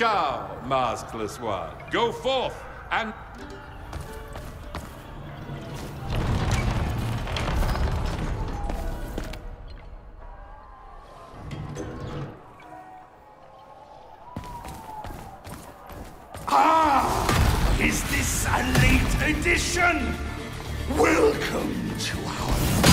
Ciao, maskless one. Go forth and Ah! Is this a late edition? Welcome to our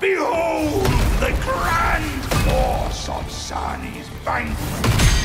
Behold the grand force of Sani's banquet!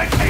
I, I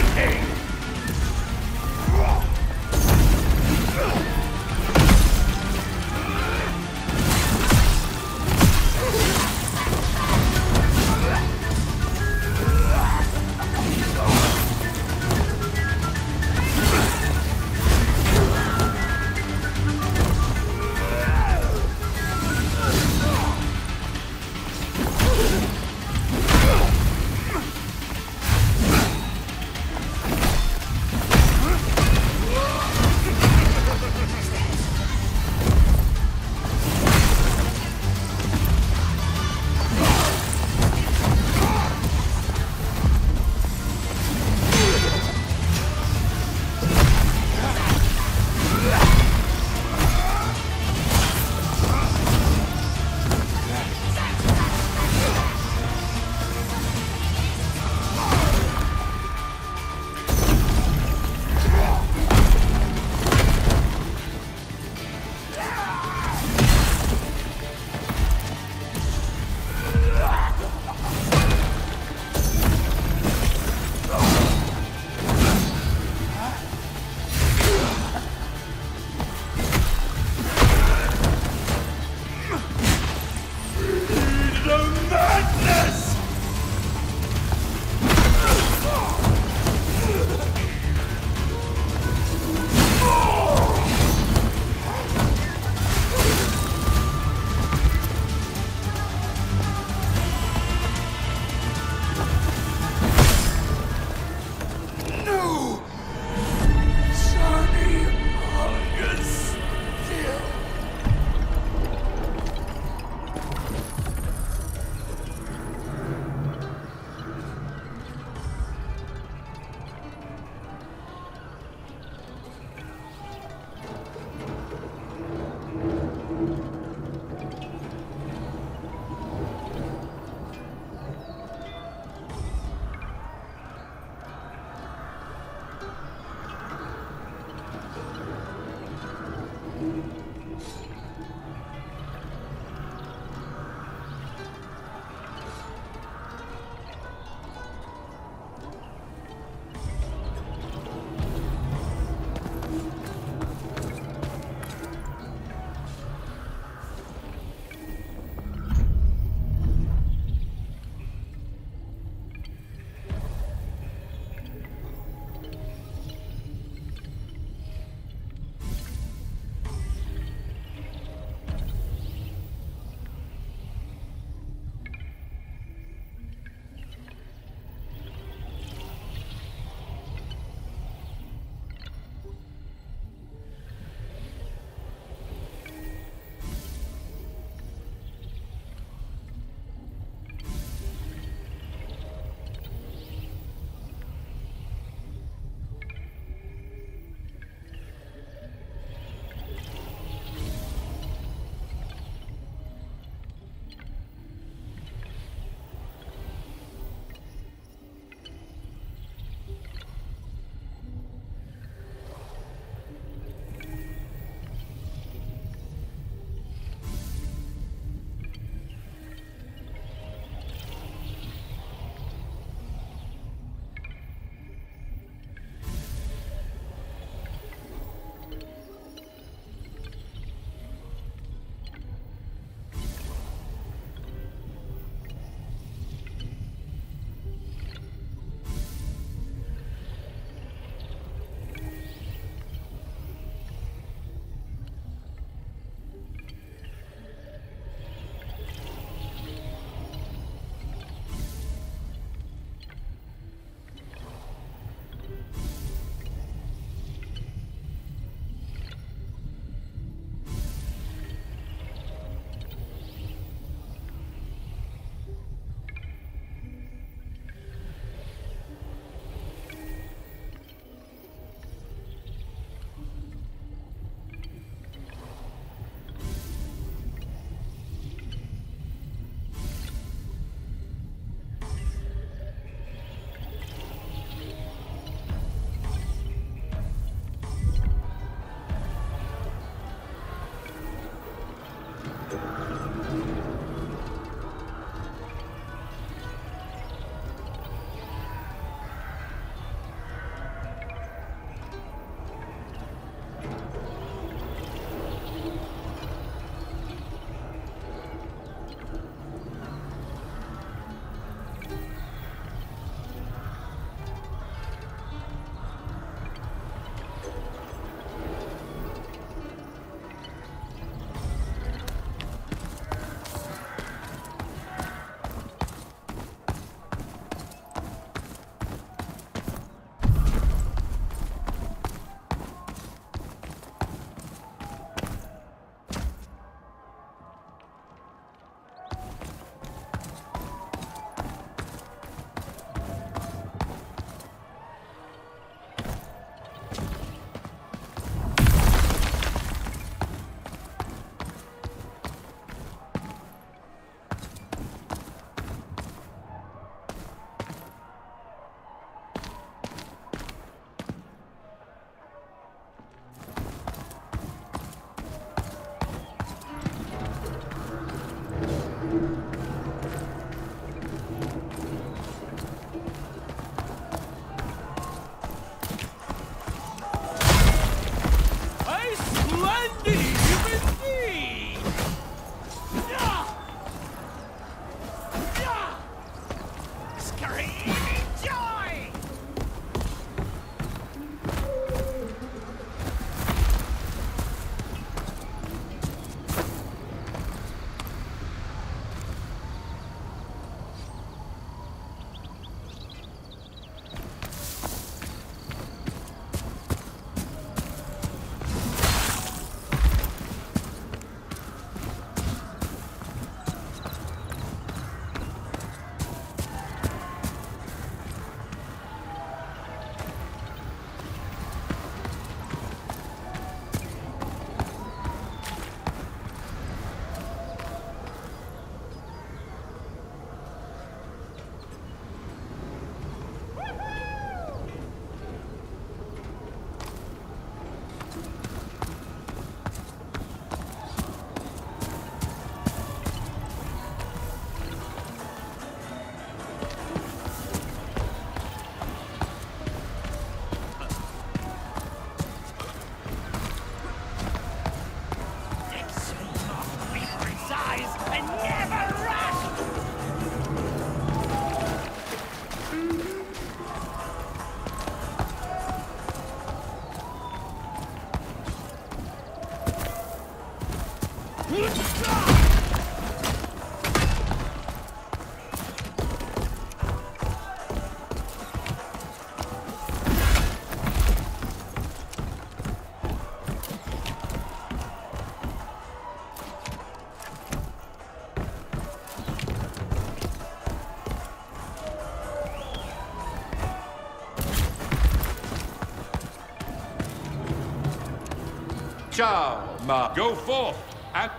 Ciao, Ma. Go forth at